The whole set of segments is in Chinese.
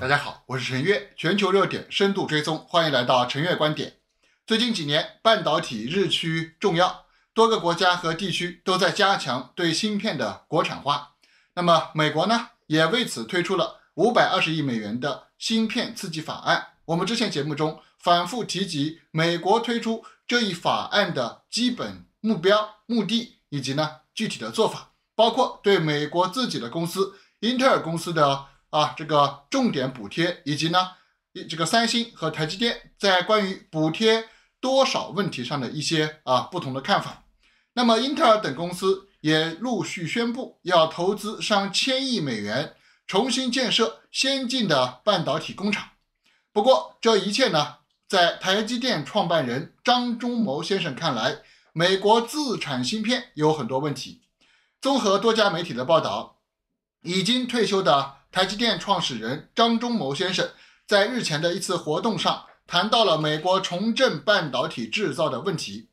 大家好，我是陈悦，全球热点深度追踪，欢迎来到陈悦观点。最近几年，半导体日趋重要，多个国家和地区都在加强对芯片的国产化。那么，美国呢，也为此推出了五百二十亿美元的芯片刺激法案。我们之前节目中反复提及，美国推出这一法案的基本目标、目的以及呢具体的做法，包括对美国自己的公司英特尔公司的。啊，这个重点补贴，以及呢，这个三星和台积电在关于补贴多少问题上的一些啊不同的看法。那么，英特尔等公司也陆续宣布要投资上千亿美元，重新建设先进的半导体工厂。不过，这一切呢，在台积电创办人张忠谋先生看来，美国自产芯片有很多问题。综合多家媒体的报道，已经退休的。台积电创始人张忠谋先生在日前的一次活动上谈到了美国重振半导体制造的问题。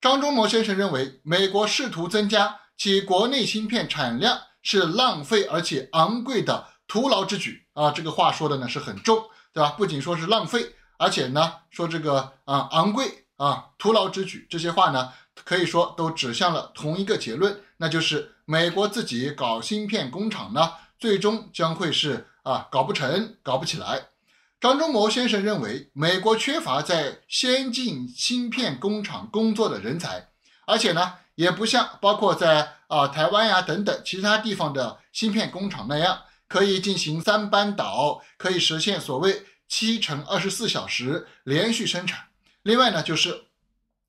张忠谋先生认为，美国试图增加其国内芯片产量是浪费而且昂贵的徒劳之举啊！这个话说的呢是很重，对吧？不仅说是浪费，而且呢说这个啊昂贵啊徒劳之举，这些话呢可以说都指向了同一个结论，那就是美国自己搞芯片工厂呢。最终将会是啊，搞不成，搞不起来。张忠谋先生认为，美国缺乏在先进芯片工厂工作的人才，而且呢，也不像包括在啊台湾呀等等其他地方的芯片工厂那样，可以进行三班倒，可以实现所谓七乘二十四小时连续生产。另外呢，就是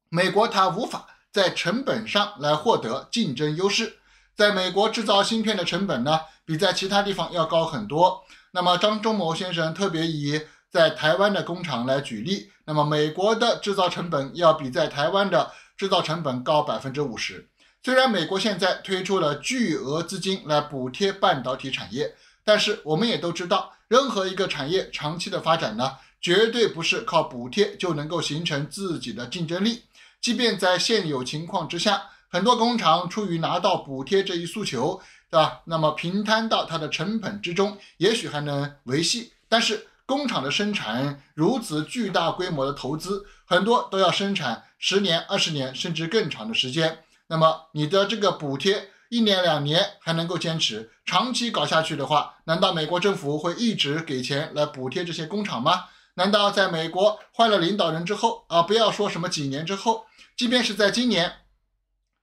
美国它无法在成本上来获得竞争优势。在美国制造芯片的成本呢，比在其他地方要高很多。那么张忠谋先生特别以在台湾的工厂来举例，那么美国的制造成本要比在台湾的制造成本高百分之五十。虽然美国现在推出了巨额资金来补贴半导体产业，但是我们也都知道，任何一个产业长期的发展呢，绝对不是靠补贴就能够形成自己的竞争力。即便在现有情况之下。很多工厂出于拿到补贴这一诉求，对吧？那么平摊到它的成本之中，也许还能维系。但是工厂的生产如此巨大规模的投资，很多都要生产十年、二十年甚至更长的时间。那么你的这个补贴一年两年还能够坚持，长期搞下去的话，难道美国政府会一直给钱来补贴这些工厂吗？难道在美国换了领导人之后啊，不要说什么几年之后，即便是在今年？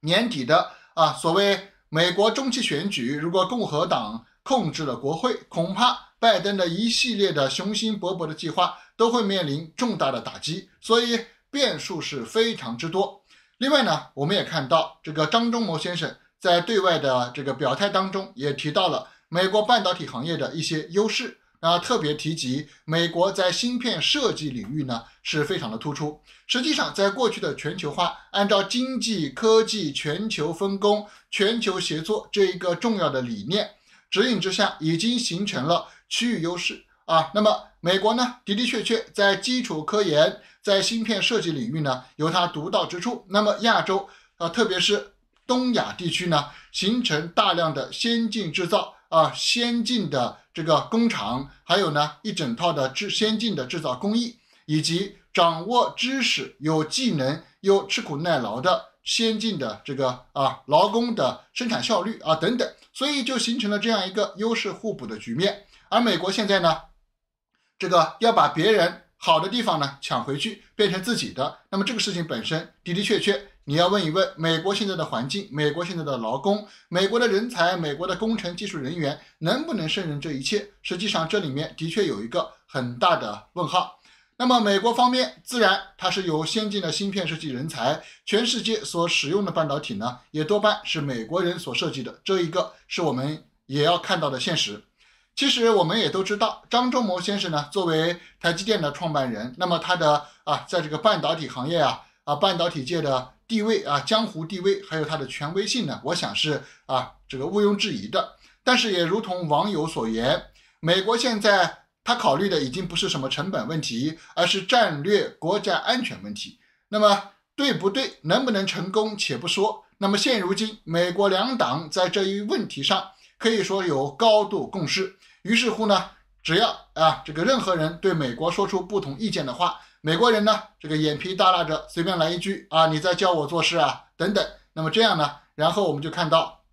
年底的啊，所谓美国中期选举，如果共和党控制了国会，恐怕拜登的一系列的雄心勃勃的计划都会面临重大的打击，所以变数是非常之多。另外呢，我们也看到这个张忠谋先生在对外的这个表态当中，也提到了美国半导体行业的一些优势。啊，特别提及美国在芯片设计领域呢是非常的突出。实际上，在过去的全球化，按照经济科技全球分工、全球协作这一个重要的理念指引之下，已经形成了区域优势啊。那么，美国呢的的确确在基础科研、在芯片设计领域呢有它独到之处。那么，亚洲啊，特别是东亚地区呢，形成大量的先进制造。啊，先进的这个工厂，还有呢一整套的制先进的制造工艺，以及掌握知识、有技能又吃苦耐劳的先进的这个啊劳工的生产效率啊等等，所以就形成了这样一个优势互补的局面。而美国现在呢，这个要把别人好的地方呢抢回去，变成自己的，那么这个事情本身的的确确。你要问一问美国现在的环境，美国现在的劳工，美国的人才，美国的工程技术人员能不能胜任这一切？实际上，这里面的确有一个很大的问号。那么，美国方面自然它是有先进的芯片设计人才，全世界所使用的半导体呢，也多半是美国人所设计的。这一个是我们也要看到的现实。其实我们也都知道，张忠谋先生呢，作为台积电的创办人，那么他的啊，在这个半导体行业啊，啊，半导体界的。地位啊，江湖地位，还有它的权威性呢，我想是啊，这个毋庸置疑的。但是也如同网友所言，美国现在他考虑的已经不是什么成本问题，而是战略国家安全问题。那么对不对，能不能成功，且不说。那么现如今，美国两党在这一问题上可以说有高度共识。于是乎呢，只要啊这个任何人对美国说出不同意见的话，美国人呢这个眼皮耷拉着，随便来一句啊你在教我做事啊等等。那么这样呢，然后我们就看到，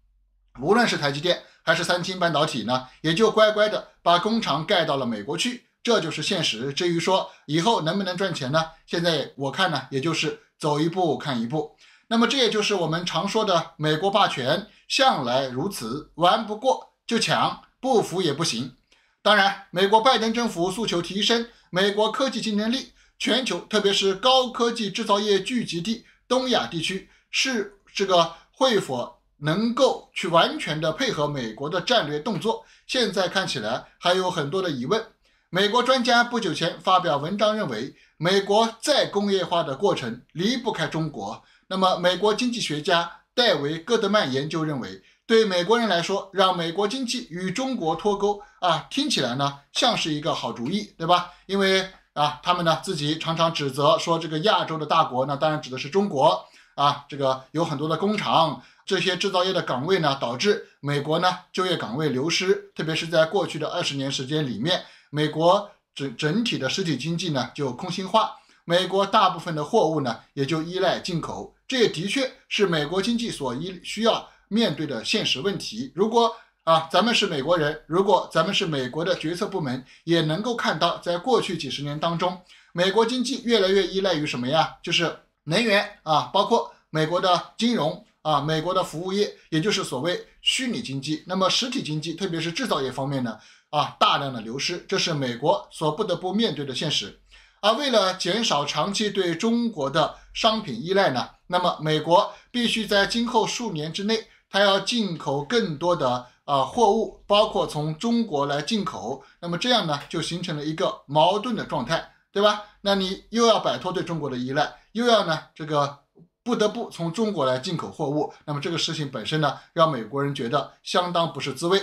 无论是台积电还是三星半导体呢，也就乖乖的把工厂盖到了美国去。这就是现实。至于说以后能不能赚钱呢？现在我看呢，也就是走一步看一步。那么这也就是我们常说的美国霸权向来如此，玩不过就抢，不服也不行。当然，美国拜登政府诉求提升美国科技竞争力，全球特别是高科技制造业聚集地东亚地区是这个会否能够去完全的配合美国的战略动作？现在看起来还有很多的疑问。美国专家不久前发表文章认为，美国再工业化的过程离不开中国。那么，美国经济学家戴维·戈德曼研究认为，对美国人来说，让美国经济与中国脱钩啊，听起来呢像是一个好主意，对吧？因为啊，他们呢自己常常指责说，这个亚洲的大国呢，当然指的是中国啊，这个有很多的工厂，这些制造业的岗位呢，导致美国呢就业岗位流失，特别是在过去的二十年时间里面。美国整整体的实体经济呢就空心化，美国大部分的货物呢也就依赖进口，这也的确是美国经济所依需要面对的现实问题。如果啊咱们是美国人，如果咱们是美国的决策部门，也能够看到，在过去几十年当中，美国经济越来越依赖于什么呀？就是能源啊，包括美国的金融啊，美国的服务业，也就是所谓虚拟经济。那么实体经济，特别是制造业方面呢？啊，大量的流失，这是美国所不得不面对的现实。而为了减少长期对中国的商品依赖呢，那么美国必须在今后数年之内，它要进口更多的啊货物，包括从中国来进口。那么这样呢，就形成了一个矛盾的状态，对吧？那你又要摆脱对中国的依赖，又要呢这个不得不从中国来进口货物。那么这个事情本身呢，让美国人觉得相当不是滋味。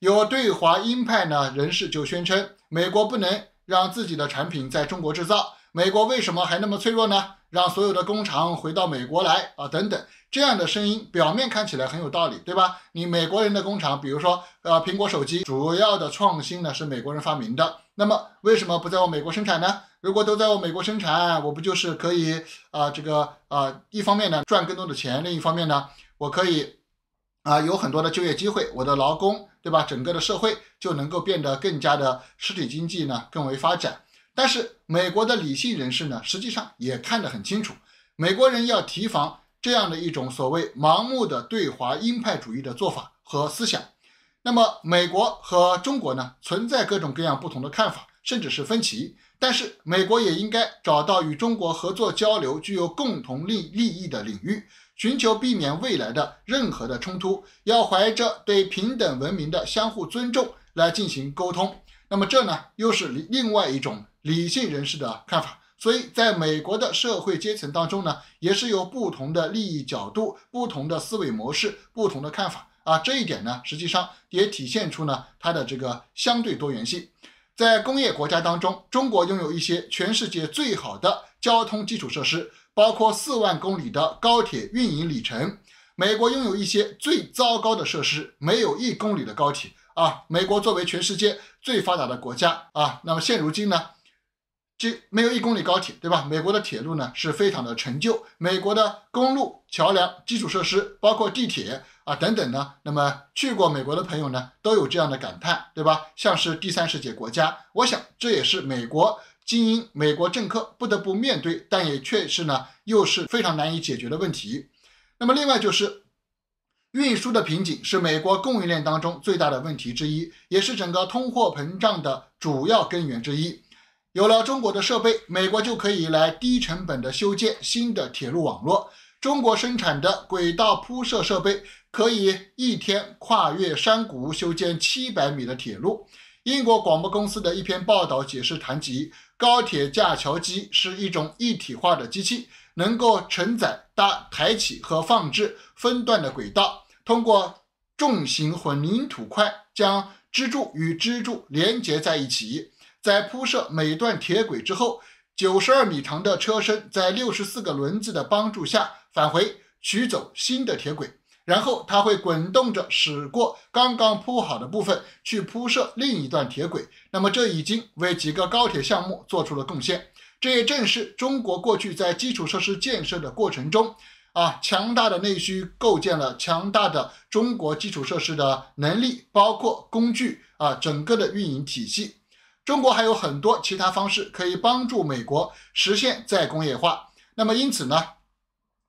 有对华鹰派呢人士就宣称，美国不能让自己的产品在中国制造，美国为什么还那么脆弱呢？让所有的工厂回到美国来啊，等等，这样的声音表面看起来很有道理，对吧？你美国人的工厂，比如说呃苹果手机，主要的创新呢是美国人发明的，那么为什么不在我美国生产呢？如果都在我美国生产，我不就是可以啊这个啊一方面呢赚更多的钱，另一方面呢我可以啊有很多的就业机会，我的劳工。对吧？整个的社会就能够变得更加的实体经济呢更为发展。但是美国的理性人士呢，实际上也看得很清楚，美国人要提防这样的一种所谓盲目的对华鹰派主义的做法和思想。那么美国和中国呢，存在各种各样不同的看法，甚至是分歧。但是美国也应该找到与中国合作交流、具有共同利利益的领域。寻求避免未来的任何的冲突，要怀着对平等文明的相互尊重来进行沟通。那么这呢，又是另外一种理性人士的看法。所以，在美国的社会阶层当中呢，也是有不同的利益角度、不同的思维模式、不同的看法啊。这一点呢，实际上也体现出呢它的这个相对多元性。在工业国家当中，中国拥有一些全世界最好的交通基础设施。包括四万公里的高铁运营里程，美国拥有一些最糟糕的设施，没有一公里的高铁啊！美国作为全世界最发达的国家啊，那么现如今呢，这没有一公里高铁，对吧？美国的铁路呢是非常的陈旧，美国的公路、桥梁、基础设施，包括地铁啊等等呢，那么去过美国的朋友呢都有这样的感叹，对吧？像是第三世界国家，我想这也是美国。精英美国政客不得不面对，但也确实呢，又是非常难以解决的问题。那么，另外就是运输的瓶颈是美国供应链当中最大的问题之一，也是整个通货膨胀的主要根源之一。有了中国的设备，美国就可以来低成本的修建新的铁路网络。中国生产的轨道铺设设备可以一天跨越山谷修建七百米的铁路。英国广播公司的一篇报道解释谈及。高铁架桥机是一种一体化的机器，能够承载、搭、抬起和放置分段的轨道，通过重型混凝土块将支柱与支柱连接在一起。在铺设每段铁轨之后，九十二米长的车身在六十四个轮子的帮助下返回，取走新的铁轨。然后它会滚动着驶过刚刚铺好的部分，去铺设另一段铁轨。那么这已经为几个高铁项目做出了贡献。这也正是中国过去在基础设施建设的过程中，啊，强大的内需构建了强大的中国基础设施的能力，包括工具啊，整个的运营体系。中国还有很多其他方式可以帮助美国实现再工业化。那么因此呢？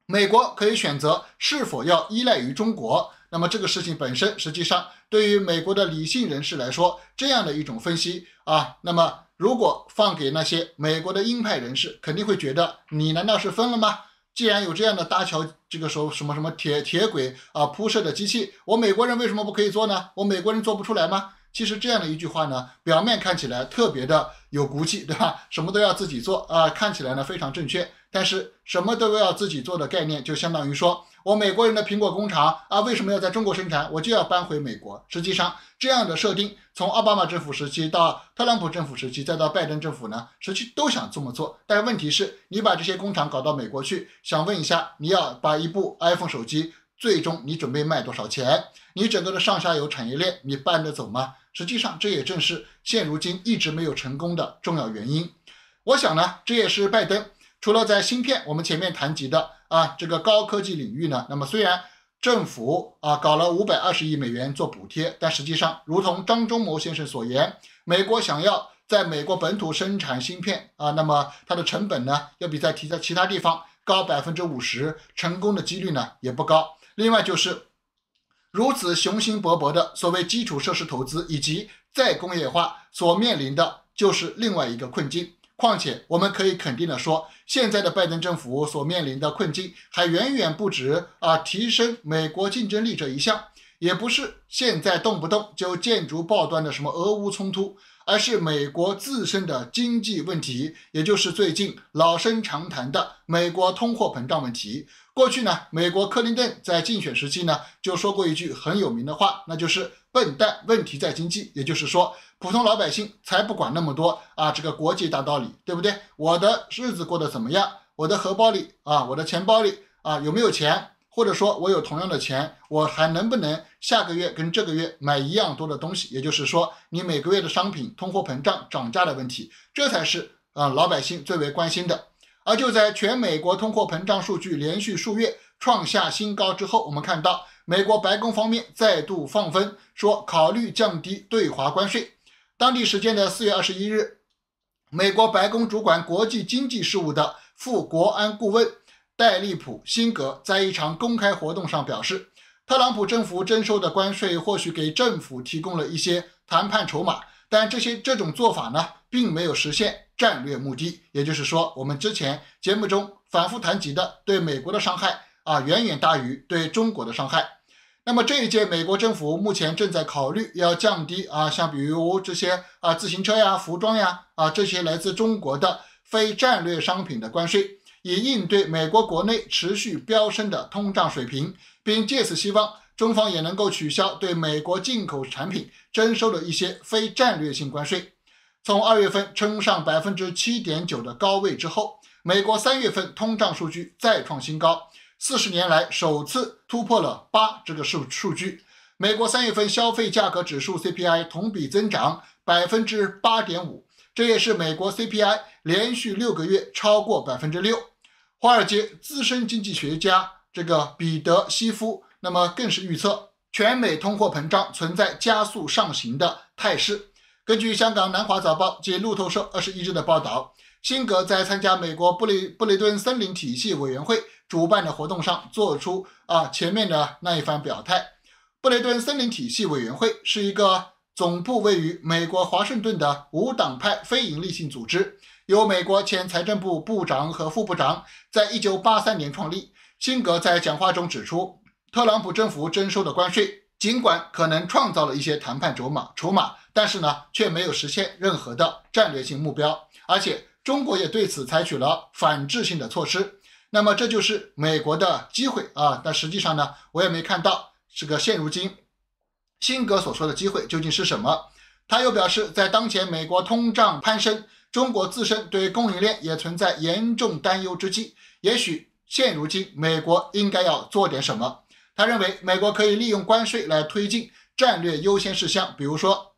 美国可以选择是否要依赖于中国，那么这个事情本身，实际上对于美国的理性人士来说，这样的一种分析啊，那么如果放给那些美国的鹰派人士，肯定会觉得你难道是疯了吗？既然有这样的搭桥，这个时候什么什么铁铁轨啊铺设的机器，我美国人为什么不可以做呢？我美国人做不出来吗？其实这样的一句话呢，表面看起来特别的有骨气，对吧？什么都要自己做啊，看起来呢非常正确。但是什么都要自己做的概念，就相当于说我美国人的苹果工厂啊，为什么要在中国生产？我就要搬回美国。实际上，这样的设定从奥巴马政府时期到特朗普政府时期，再到拜登政府呢，实际都想这么做。但问题是，你把这些工厂搞到美国去，想问一下，你要把一部 iPhone 手机，最终你准备卖多少钱？你整个的上下游产业链，你搬得走吗？实际上，这也正是现如今一直没有成功的重要原因。我想呢，这也是拜登除了在芯片我们前面谈及的啊这个高科技领域呢，那么虽然政府啊搞了五百二十亿美元做补贴，但实际上，如同张忠谋先生所言，美国想要在美国本土生产芯片啊，那么它的成本呢，要比在其他其他地方高百分之五十，成功的几率呢也不高。另外就是。如此雄心勃勃的所谓基础设施投资以及再工业化所面临的就是另外一个困境。况且我们可以肯定的说，现在的拜登政府所面临的困境还远远不止啊提升美国竞争力这一项，也不是现在动不动就建筑报端的什么俄乌冲突，而是美国自身的经济问题，也就是最近老生常谈的美国通货膨胀问题。过去呢，美国克林顿在竞选时期呢就说过一句很有名的话，那就是“笨蛋，问题在经济”。也就是说，普通老百姓才不管那么多啊，这个国际大道理，对不对？我的日子过得怎么样？我的荷包里啊，我的钱包里啊有没有钱？或者说，我有同样的钱，我还能不能下个月跟这个月买一样多的东西？也就是说，你每个月的商品通货膨胀涨价的问题，这才是啊老百姓最为关心的。而就在全美国通货膨胀数据连续数月创下新高之后，我们看到美国白宫方面再度放风，说考虑降低对华关税。当地时间的四月二十一日，美国白宫主管国际经济事务的副国安顾问戴利普辛格在一场公开活动上表示，特朗普政府征收的关税或许给政府提供了一些谈判筹码，但这些这种做法呢，并没有实现。战略目的，也就是说，我们之前节目中反复谈及的对美国的伤害啊，远远大于对中国的伤害。那么这一届美国政府目前正在考虑要降低啊，像比如这些啊自行车呀、服装呀啊这些来自中国的非战略商品的关税，以应对美国国内持续飙升的通胀水平，并借此希望中方也能够取消对美国进口产品征收的一些非战略性关税。从二月份冲上百分之七点九的高位之后，美国三月份通胀数据再创新高，四十年来首次突破了八这个数数据。美国三月份消费价格指数 CPI 同比增长百分之八点五，这也是美国 CPI 连续六个月超过百分之六。华尔街资深经济学家这个彼得西夫那么更是预测，全美通货膨胀存在加速上行的态势。根据香港南华早报及路透社二十一日的报道，辛格在参加美国布雷布雷顿森林体系委员会主办的活动上做出啊前面的那一番表态。布雷顿森林体系委员会是一个总部位于美国华盛顿的无党派非营利性组织，由美国前财政部部长和副部长在一九八三年创立。辛格在讲话中指出，特朗普政府征收的关税尽管可能创造了一些谈判筹码筹码。但是呢，却没有实现任何的战略性目标，而且中国也对此采取了反制性的措施。那么这就是美国的机会啊！但实际上呢，我也没看到这个现如今辛格所说的机会究竟是什么。他又表示，在当前美国通胀攀升、中国自身对供应链也存在严重担忧之际，也许现如今美国应该要做点什么。他认为美国可以利用关税来推进战略优先事项，比如说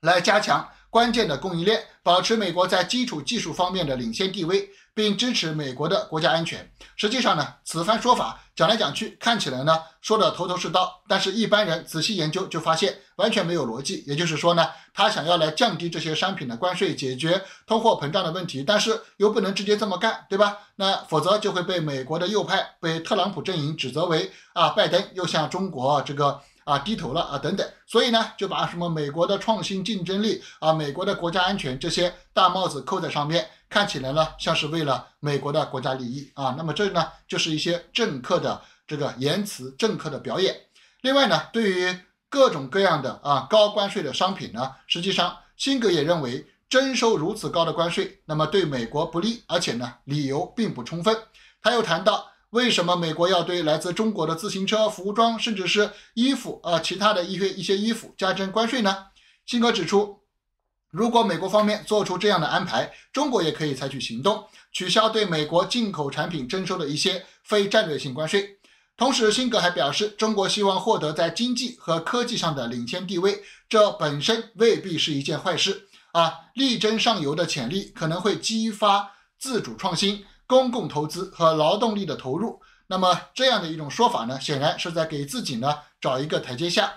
来加强关键的供应链，保持美国在基础技术方面的领先地位。并支持美国的国家安全。实际上呢，此番说法讲来讲去，看起来呢说的头头是道，但是一般人仔细研究就发现完全没有逻辑。也就是说呢，他想要来降低这些商品的关税，解决通货膨胀的问题，但是又不能直接这么干，对吧？那否则就会被美国的右派、被特朗普阵营指责为啊，拜登又向中国这个。啊，低头了啊，等等，所以呢，就把什么美国的创新竞争力啊，美国的国家安全这些大帽子扣在上面，看起来呢像是为了美国的国家利益啊。那么这呢，就是一些政客的这个言辞，政客的表演。另外呢，对于各种各样的啊高关税的商品呢，实际上辛格也认为征收如此高的关税，那么对美国不利，而且呢理由并不充分。他又谈到。为什么美国要对来自中国的自行车、服装，甚至是衣服啊，其他的一些一些衣服加征关税呢？辛格指出，如果美国方面做出这样的安排，中国也可以采取行动，取消对美国进口产品征收的一些非战略性关税。同时，辛格还表示，中国希望获得在经济和科技上的领先地位，这本身未必是一件坏事啊！力争上游的潜力可能会激发自主创新。公共投资和劳动力的投入，那么这样的一种说法呢，显然是在给自己呢找一个台阶下。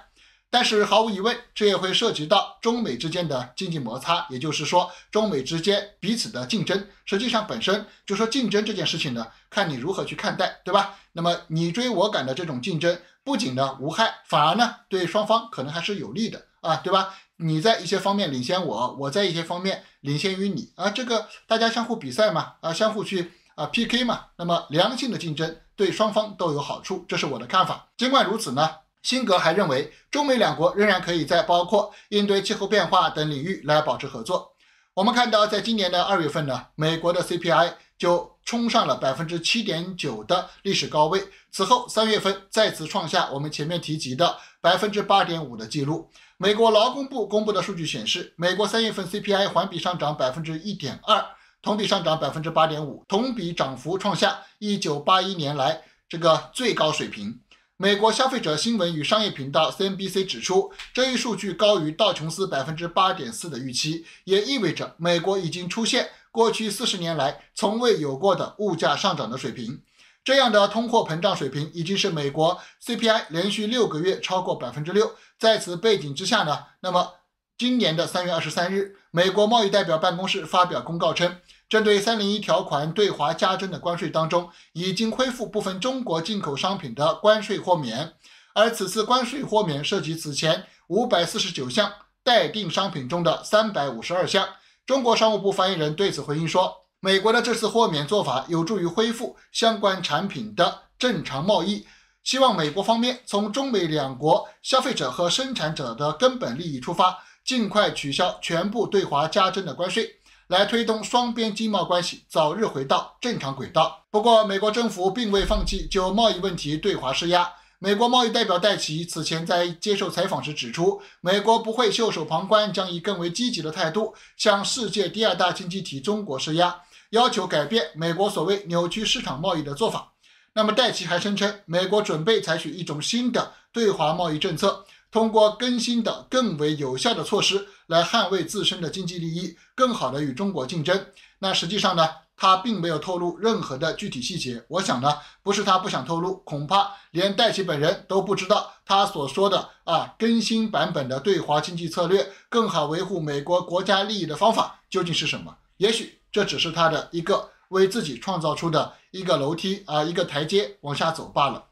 但是毫无疑问，这也会涉及到中美之间的经济摩擦，也就是说，中美之间彼此的竞争。实际上，本身就说竞争这件事情呢，看你如何去看待，对吧？那么你追我赶的这种竞争，不仅呢无害，反而呢对双方可能还是有利的啊，对吧？你在一些方面领先我，我在一些方面领先于你啊，这个大家相互比赛嘛，啊，相互去。啊，PK 嘛，那么良性的竞争对双方都有好处，这是我的看法。尽管如此呢，辛格还认为，中美两国仍然可以在包括应对气候变化等领域来保持合作。我们看到，在今年的二月份呢，美国的 CPI 就冲上了百分之七点九的历史高位，此后三月份再次创下我们前面提及的百分之八点五的记录。美国劳工部公布的数据显示，美国三月份 CPI 环比上涨百分之一点二。同比上涨百分之八点五，同比涨幅创下一九八一年来这个最高水平。美国消费者新闻与商业频道 CNBC 指出，这一数据高于道琼斯百分之八点四的预期，也意味着美国已经出现过去四十年来从未有过的物价上涨的水平。这样的通货膨胀水平已经是美国 CPI 连续六个月超过百分之六。在此背景之下呢，那么今年的三月二十三日，美国贸易代表办公室发表公告称。针对三零一条款对华加征的关税当中，已经恢复部分中国进口商品的关税豁免，而此次关税豁免涉及此前五百四十九项待定商品中的三百五十二项。中国商务部发言人对此回应说：“美国的这次豁免做法有助于恢复相关产品的正常贸易，希望美国方面从中美两国消费者和生产者的根本利益出发，尽快取消全部对华加征的关税。”来推动双边经贸关系早日回到正常轨道。不过，美国政府并未放弃就贸易问题对华施压。美国贸易代表戴奇此前在接受采访时指出，美国不会袖手旁观，将以更为积极的态度向世界第二大经济体中国施压，要求改变美国所谓扭曲市场贸易的做法。那么，戴奇还声称，美国准备采取一种新的对华贸易政策。通过更新的、更为有效的措施来捍卫自身的经济利益，更好的与中国竞争。那实际上呢，他并没有透露任何的具体细节。我想呢，不是他不想透露，恐怕连戴奇本人都不知道他所说的啊更新版本的对华经济策略，更好维护美国国家利益的方法究竟是什么。也许这只是他的一个为自己创造出的一个楼梯啊，一个台阶往下走罢了。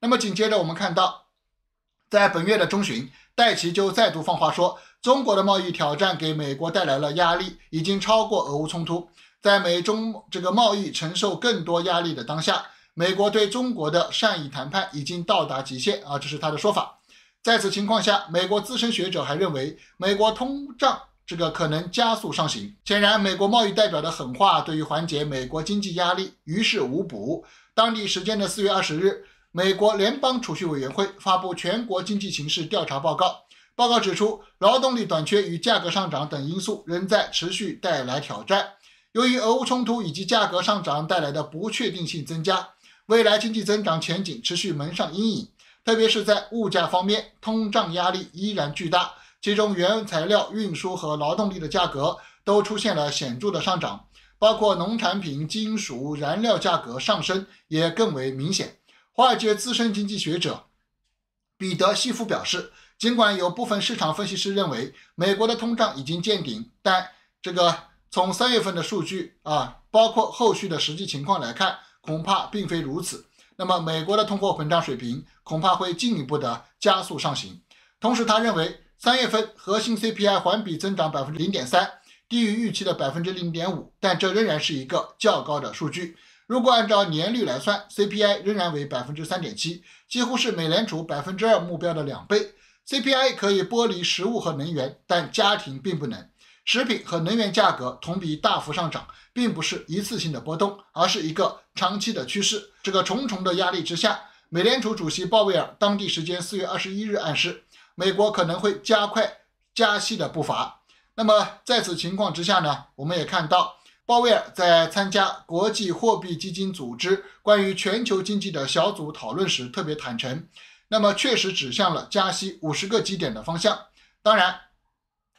那么紧接着我们看到。在本月的中旬，戴奇就再度放话说，中国的贸易挑战给美国带来了压力，已经超过俄乌冲突。在美中这个贸易承受更多压力的当下，美国对中国的善意谈判已经到达极限啊，这是他的说法。在此情况下，美国资深学者还认为，美国通胀这个可能加速上行。显然，美国贸易代表的狠话对于缓解美国经济压力于事无补。当地时间的四月二十日。美国联邦储蓄委员会发布全国经济形势调查报告，报告指出，劳动力短缺与价格上涨等因素仍在持续带来挑战。由于俄乌冲突以及价格上涨带来的不确定性增加，未来经济增长前景持续蒙上阴影。特别是在物价方面，通胀压力依然巨大，其中原材料、运输和劳动力的价格都出现了显著的上涨，包括农产品、金属、燃料价格上升也更为明显。华尔街资深经济学者彼得·西夫表示，尽管有部分市场分析师认为美国的通胀已经见顶，但这个从三月份的数据啊，包括后续的实际情况来看，恐怕并非如此。那么，美国的通货膨胀水平恐怕会进一步的加速上行。同时，他认为三月份核心 CPI 环比增长百分之零点三，低于预期的百分之零点五，但这仍然是一个较高的数据。如果按照年率来算，CPI 仍然为百分之三点七，几乎是美联储百分之二目标的两倍。CPI 可以剥离食物和能源，但家庭并不能。食品和能源价格同比大幅上涨，并不是一次性的波动，而是一个长期的趋势。这个重重的压力之下，美联储主席鲍威尔当地时间四月二十一日暗示，美国可能会加快加息的步伐。那么在此情况之下呢，我们也看到鲍威尔在参加国际货币基金组织关于全球经济的小组讨论时特别坦诚，那么确实指向了加息五十个基点的方向。当然。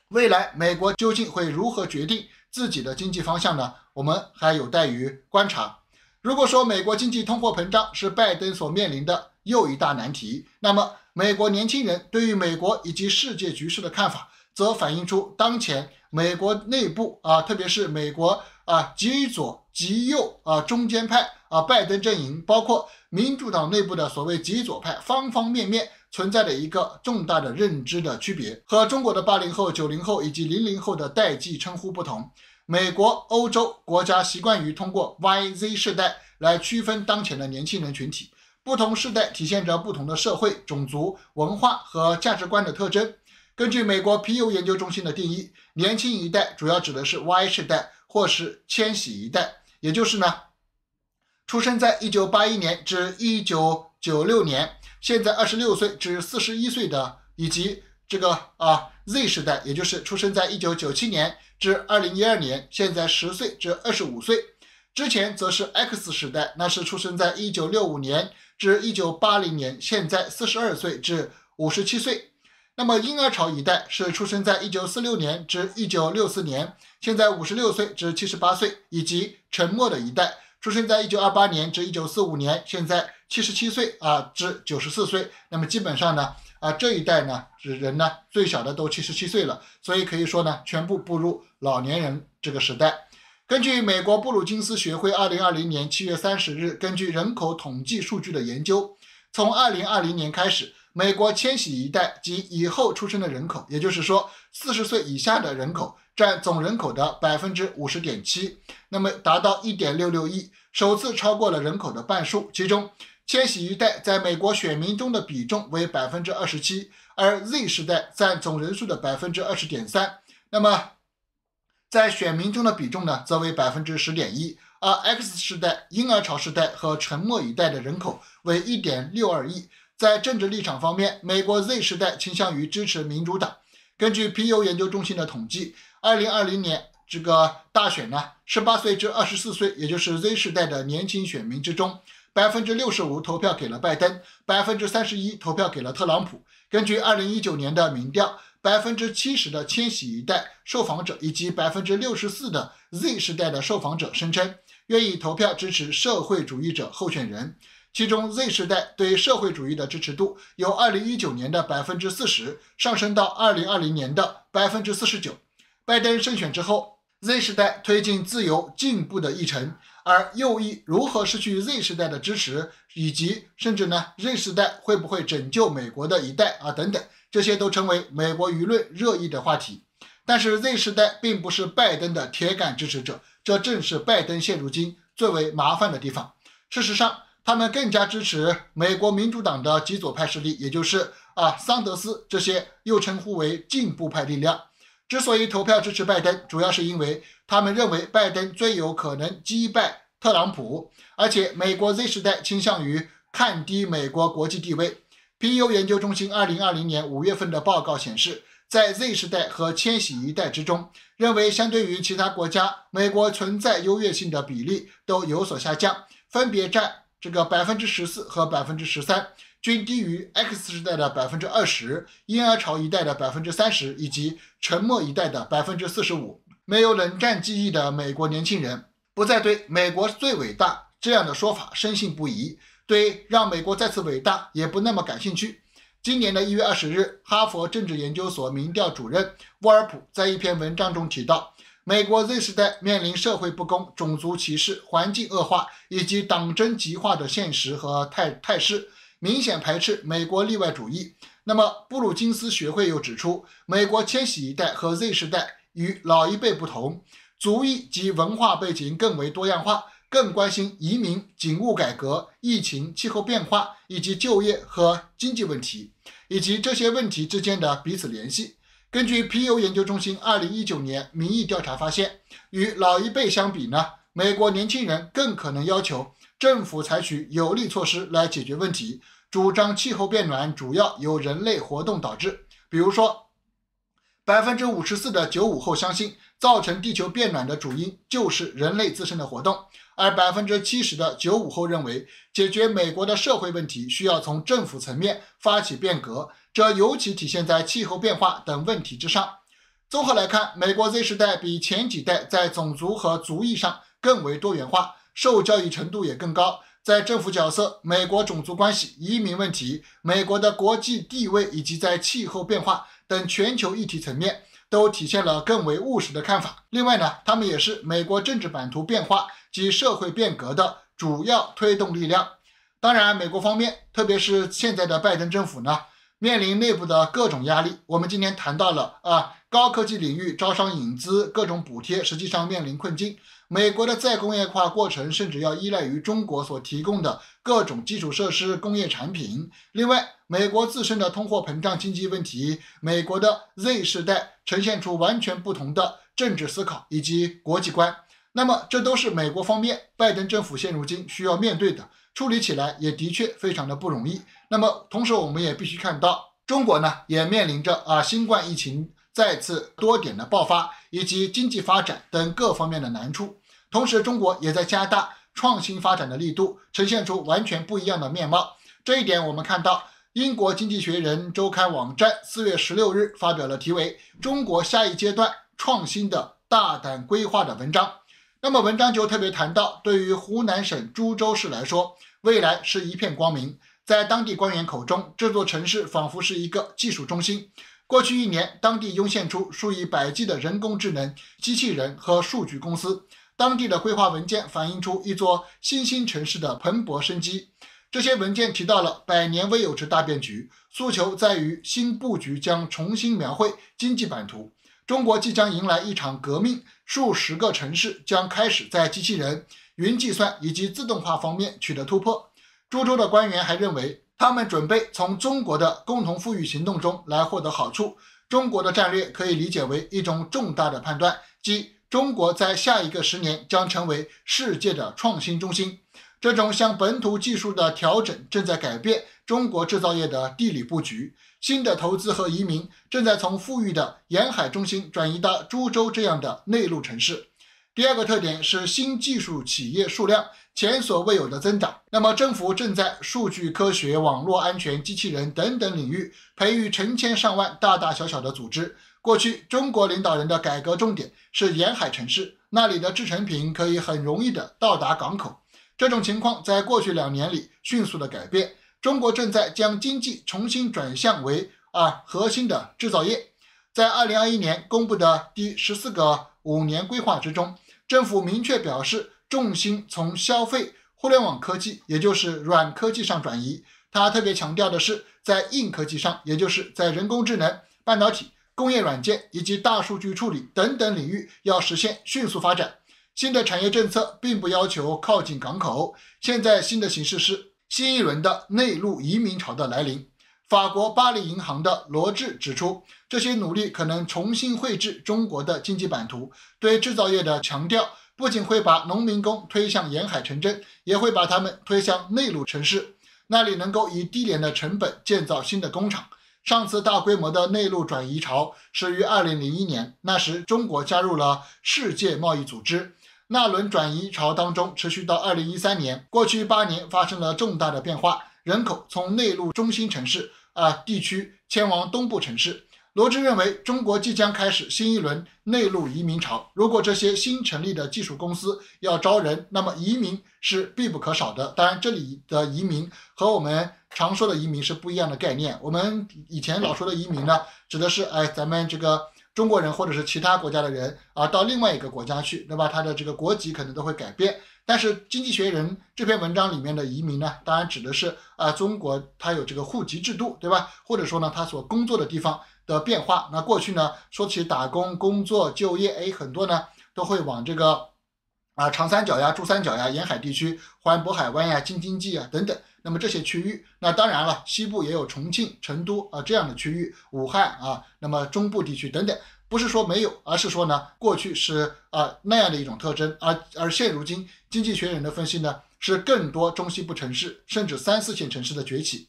未来美国究竟会如何决定自己的经济方向呢？我们还有待于观察。如果说美国经济通货膨胀是拜登所面临的又一大难题，那么美国年轻人对于美国以及世界局势的看法，则反映出当前美国内部啊，特别是美国啊极左、极右啊中间派啊拜登阵营，包括民主党内部的所谓极左派，方方面面。存在的一个重大的认知的区别，和中国的八零后、九零后以及零零后的代际称呼不同，美国、欧洲国家习惯于通过 Y、Z 世代来区分当前的年轻人群体。不同世代体现着不同的社会、种族、文化和价值观的特征。根据美国皮尤研究中心的定义，年轻一代主要指的是 Y 世代或是千禧一代，也就是呢，出生在一九八一年至一九九六年。现在二十六岁至四十一岁的，以及这个啊 Z 时代，也就是出生在一九九七年至二零一二年，现在十岁至二十五岁。之前则是 X 时代，那是出生在一九六五年至一九八零年，现在四十二岁至五十七岁。那么婴儿潮一代是出生在一九四六年至一九六四年，现在五十六岁至七十八岁，以及沉默的一代。出生在一九二八年至一九四五年，现在七十七岁啊至九十四岁。那么基本上呢，啊这一代呢，人呢最小的都七十七岁了，所以可以说呢，全部步入老年人这个时代。根据美国布鲁金斯学会二零二零年七月三十日根据人口统计数据的研究，从二零二零年开始。美国千禧一代及以后出生的人口，也就是说，四十岁以下的人口占总人口的百分之五十点七，那么达到一点六六亿，首次超过了人口的半数。其中，千禧一代在美国选民中的比重为百分之二十七，而 Z 时代占总人数的百分之二十点三，那么在选民中的比重呢，则为百分之十点一。而 X 时代、婴儿潮时代和沉默一代的人口为一点六二亿。在政治立场方面，美国 Z 时代倾向于支持民主党。根据皮尤研究中心的统计，二零二零年这个大选呢，十八岁至二十四岁，也就是 Z 时代的年轻选民之中，百分之六十五投票给了拜登，百分之三十一投票给了特朗普。根据二零一九年的民调，百分之七十的千禧一代受访者以及百分之六十四的 Z 时代的受访者声称愿意投票支持社会主义者候选人。其中，Z 时代对社会主义的支持度由2019年的百分之四十上升到2020年的百分之四十九。拜登胜选之后，Z 时代推进自由进步的议程，而右翼如何失去 Z 时代的支持，以及甚至呢，Z 时代会不会拯救美国的一代啊等等，这些都成为美国舆论热议的话题。但是，Z 时代并不是拜登的铁杆支持者，这正是拜登现如今最为麻烦的地方。事实上，他们更加支持美国民主党的极左派势力，也就是啊桑德斯这些又称呼为进步派力量。之所以投票支持拜登，主要是因为他们认为拜登最有可能击败特朗普，而且美国 Z 时代倾向于看低美国国际地位。皮尤研究中心二零二零年五月份的报告显示，在 Z 时代和千禧一代之中，认为相对于其他国家，美国存在优越性的比例都有所下降，分别占。这个百分之十四和百分之十三，均低于 X 时代的百分之二十、婴儿潮一代的百分之三十以及沉默一代的百分之四十五。没有冷战记忆的美国年轻人不再对“美国最伟大”这样的说法深信不疑，对让美国再次伟大也不那么感兴趣。今年的一月二十日，哈佛政治研究所民调主任沃尔普在一篇文章中提到。美国 Z 时代面临社会不公、种族歧视、环境恶化以及党争极化的现实和态态势，明显排斥美国例外主义。那么，布鲁金斯学会又指出，美国千禧一代和 Z 时代与老一辈不同，族裔及文化背景更为多样化，更关心移民、警务改革、疫情、气候变化以及就业和经济问题，以及这些问题之间的彼此联系。根据皮尤研究中心二零一九年民意调查发现，与老一辈相比呢，美国年轻人更可能要求政府采取有力措施来解决问题，主张气候变暖主要由人类活动导致。比如说，百分之五十四的九五后相信，造成地球变暖的主因就是人类自身的活动，而百分之七十的九五后认为，解决美国的社会问题需要从政府层面发起变革。这尤其体现在气候变化等问题之上。综合来看，美国 Z 时代比前几代在种族和族裔上更为多元化，受教育程度也更高。在政府角色、美国种族关系、移民问题、美国的国际地位以及在气候变化等全球议题层面，都体现了更为务实的看法。另外呢，他们也是美国政治版图变化及社会变革的主要推动力量。当然，美国方面，特别是现在的拜登政府呢。面临内部的各种压力，我们今天谈到了啊，高科技领域招商引资、各种补贴，实际上面临困境。美国的再工业化过程甚至要依赖于中国所提供的各种基础设施、工业产品。另外，美国自身的通货膨胀经济问题，美国的 Z 世代呈现出完全不同的政治思考以及国际观。那么，这都是美国方面拜登政府现如今需要面对的。处理起来也的确非常的不容易。那么，同时我们也必须看到，中国呢也面临着啊新冠疫情再次多点的爆发，以及经济发展等各方面的难处。同时，中国也在加大创新发展的力度，呈现出完全不一样的面貌。这一点，我们看到英国经济学人周刊网站四月十六日发表了题为《中国下一阶段创新的大胆规划》的文章。那么，文章就特别谈到，对于湖南省株洲市来说，未来是一片光明。在当地官员口中，这座城市仿佛是一个技术中心。过去一年，当地涌现出数以百计的人工智能、机器人和数据公司。当地的规划文件反映出一座新兴城市的蓬勃生机。这些文件提到了百年未有之大变局，诉求在于新布局将重新描绘经济版图。中国即将迎来一场革命，数十个城市将开始在机器人。云计算以及自动化方面取得突破。株洲的官员还认为，他们准备从中国的共同富裕行动中来获得好处。中国的战略可以理解为一种重大的判断，即中国在下一个十年将成为世界的创新中心。这种向本土技术的调整正在改变中国制造业的地理布局。新的投资和移民正在从富裕的沿海中心转移到株洲这样的内陆城市。第二个特点是新技术企业数量前所未有的增长。那么，政府正在数据科学、网络安全、机器人等等领域培育成千上万大大小小的组织。过去，中国领导人的改革重点是沿海城市，那里的制成品可以很容易的到达港口。这种情况在过去两年里迅速的改变。中国正在将经济重新转向为啊核心的制造业。在二零二一年公布的第十四个五年规划之中。政府明确表示，重心从消费、互联网科技，也就是软科技上转移。他特别强调的是，在硬科技上，也就是在人工智能、半导体、工业软件以及大数据处理等等领域，要实现迅速发展。新的产业政策并不要求靠近港口。现在新的形势是新一轮的内陆移民潮的来临。法国巴黎银行的罗志指出，这些努力可能重新绘制中国的经济版图。对制造业的强调，不仅会把农民工推向沿海城镇，也会把他们推向内陆城市，那里能够以低廉的成本建造新的工厂。上次大规模的内陆转移潮始于2001年，那时中国加入了世界贸易组织。那轮转移潮当中持续到2013年，过去八年发生了重大的变化。人口从内陆中心城市啊地区迁往东部城市。罗志认为，中国即将开始新一轮内陆移民潮。如果这些新成立的技术公司要招人，那么移民是必不可少的。当然，这里的移民和我们常说的移民是不一样的概念。我们以前老说的移民呢，指的是哎，咱们这个中国人或者是其他国家的人啊，到另外一个国家去，对吧？他的这个国籍可能都会改变。但是《经济学人》这篇文章里面的移民呢，当然指的是啊，中国它有这个户籍制度，对吧？或者说呢，他所工作的地方的变化。那过去呢，说起打工、工作、就业，哎，很多呢都会往这个啊长三角呀、珠三角呀、沿海地区、环渤海湾呀、京津冀啊等等。那么这些区域，那当然了，西部也有重庆、成都啊这样的区域，武汉啊，那么中部地区等等。不是说没有，而是说呢，过去是啊那样的一种特征，而而现如今，经济学人的分析呢，是更多中西部城市，甚至三四线城市的崛起。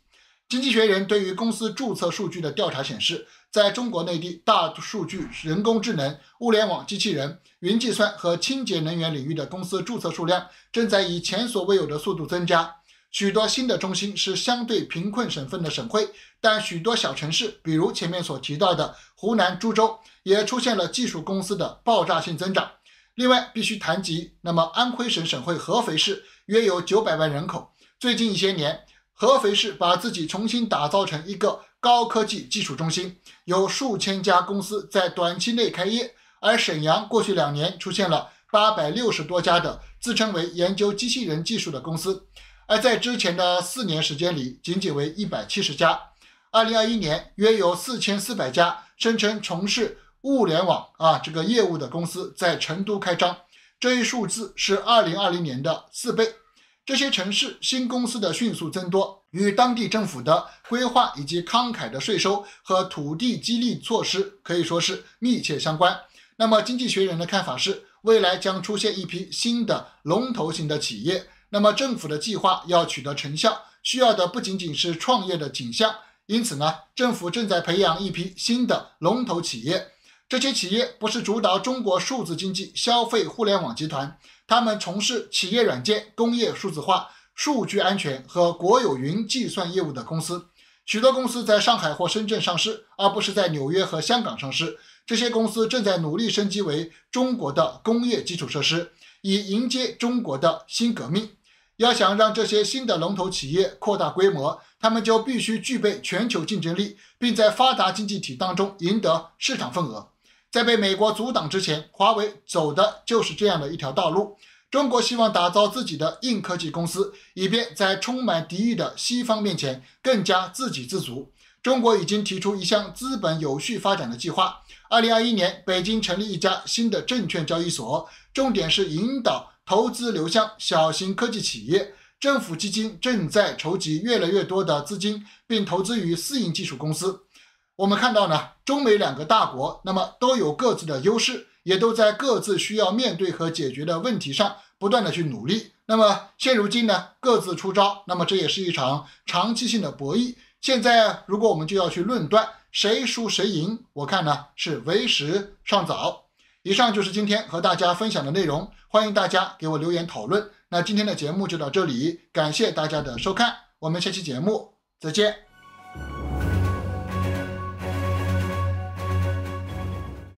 经济学人对于公司注册数据的调查显示，在中国内地，大数据、人工智能、物联网、机器人、云计算和清洁能源领域的公司注册数量正在以前所未有的速度增加。许多新的中心是相对贫困省份的省会，但许多小城市，比如前面所提到的湖南株洲，也出现了技术公司的爆炸性增长。另外，必须谈及，那么安徽省省会合肥市约有九百万人口。最近一些年，合肥市把自己重新打造成一个高科技技术中心，有数千家公司在短期内开业。而沈阳过去两年出现了八百六十多家的自称为研究机器人技术的公司。而在之前的四年时间里，仅仅为一百七十家。二零二一年，约有四千四百家声称从事物联网啊这个业务的公司在成都开张，这一数字是二零二零年的四倍。这些城市新公司的迅速增多，与当地政府的规划以及慷慨的税收和土地激励措施可以说是密切相关。那么，经济学人的看法是，未来将出现一批新的龙头型的企业。那么政府的计划要取得成效，需要的不仅仅是创业的景象。因此呢，政府正在培养一批新的龙头企业。这些企业不是主导中国数字经济、消费互联网集团，他们从事企业软件、工业数字化、数据安全和国有云计算业务的公司。许多公司在上海或深圳上市，而不是在纽约和香港上市。这些公司正在努力升级为中国的工业基础设施，以迎接中国的新革命。要想让这些新的龙头企业扩大规模，他们就必须具备全球竞争力，并在发达经济体当中赢得市场份额。在被美国阻挡之前，华为走的就是这样的一条道路。中国希望打造自己的硬科技公司，以便在充满敌意的西方面前更加自给自足。中国已经提出一项资本有序发展的计划。二零二一年，北京成立一家新的证券交易所，重点是引导。投资流向小型科技企业，政府基金正在筹集越来越多的资金，并投资于私营技术公司。我们看到呢，中美两个大国，那么都有各自的优势，也都在各自需要面对和解决的问题上不断的去努力。那么现如今呢，各自出招，那么这也是一场长期性的博弈。现在如果我们就要去论断谁输谁赢，我看呢是为时尚早。以上就是今天和大家分享的内容，欢迎大家给我留言讨论。那今天的节目就到这里，感谢大家的收看，我们下期节目再见。